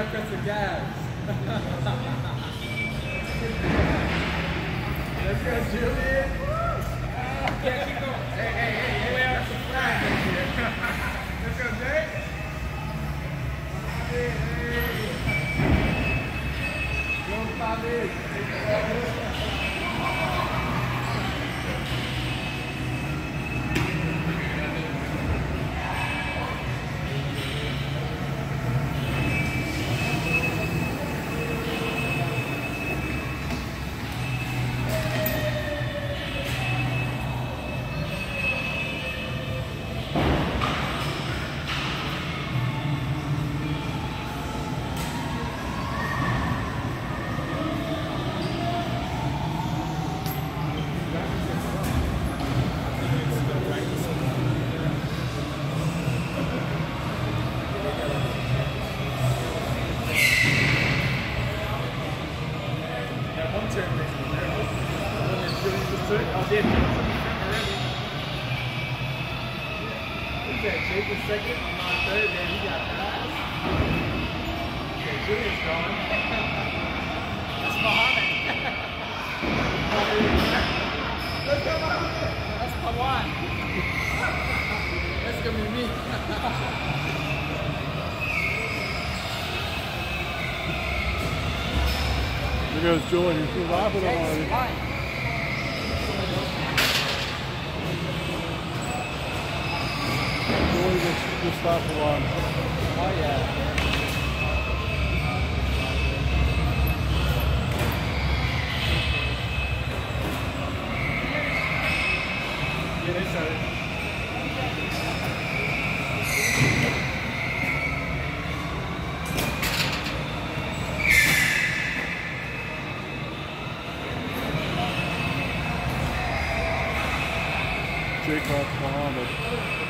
gotta press the gas. Let's go, Julian. Yeah, keep going. Hey. Jake was second, I'm on third, man, he got fast. Okay, Julian's going. That's Mohammed. Let's go, Mohammed. That's Pawan. That's gonna be me. There goes Julian. He's laughing Jake's already. start for one. Oh yeah. Jacob Muhammad.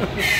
Yeah.